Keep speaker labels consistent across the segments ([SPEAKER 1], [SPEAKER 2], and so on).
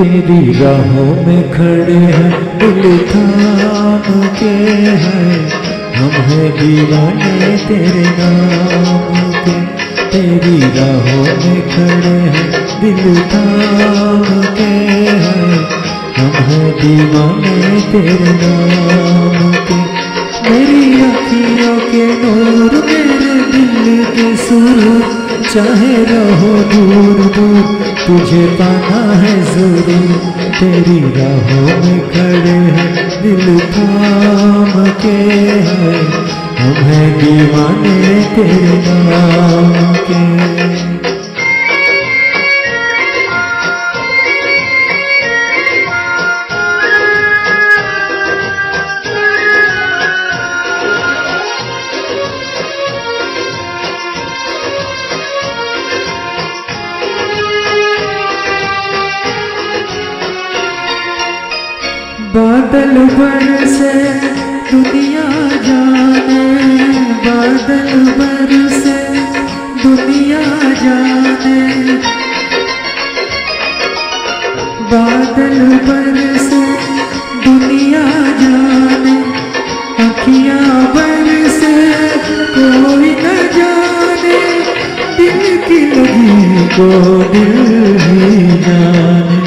[SPEAKER 1] तेरी राहों में खड़े हैं, दिल थाम के हैं। हम हैं दीवाने तेरे नाम के। तेरी राहों में खड़े हैं, दिल थाम के हैं। हम हैं दीवाने तेरे नाम के। मेरी अखियों के नूर, मेरे दिल के सुर, चाहे रहो दूर दूर। तुझे पाना है ज़रूर। तेरी राहों में खड़े हैं, दिल थाम के हैं। हम हैं दीवाने तेरे नाम के। बादल बरसे दुनिया जाने, बादल बरसे दुनिया जाने। बादल बरसे दुनिया जाने, अखियाँ बरसे कोई न जाने, दिल की लगी को दिल ही जाने।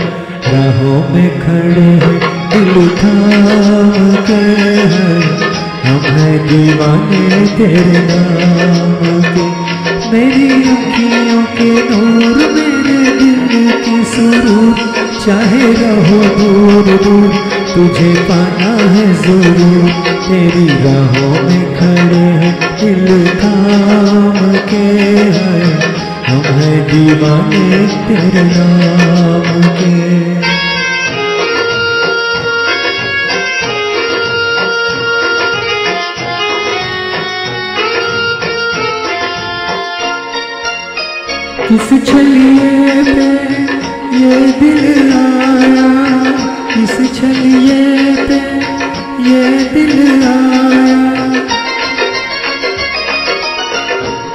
[SPEAKER 1] राहों में खड़े हैं थाम के हैं हम हैं दीवाने तेरे नाम के। मेरी अखियों के नूर, मेरे दिल की सुरूर, चाहे रहो दूर दूर, तुझे पाना है ज़रूर। तेरी राहों में खड़े हैं दिल थाम के हैं। हम हैं दीवाने तेरे नाम के। किस छलिए पे ये दिल आया? किस छलिए पे ये दिल आया?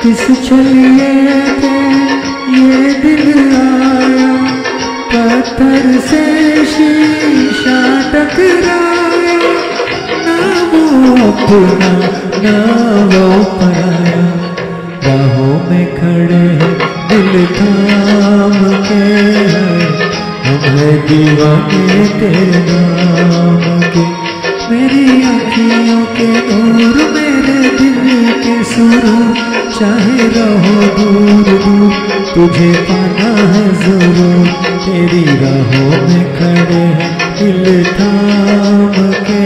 [SPEAKER 1] किस छलिए पे ये दिल आया? पत्थर से शीशा टकराया। ना वो अपना ना वो थाम के हम हैं दीवाने तेरे नाम के। मेरी अखियों के नूर मेरे दिल के सुरूर चाहे रहो दूर दूर तुझे पाना है ज़रूर। तेरी राहों में खड़े हैं दिल थाम के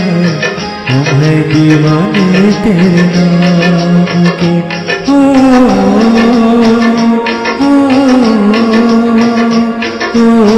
[SPEAKER 1] हैं। हम हैं दीवाने तेरे नाम के। ओ, ओ, ओ, ओ, ओ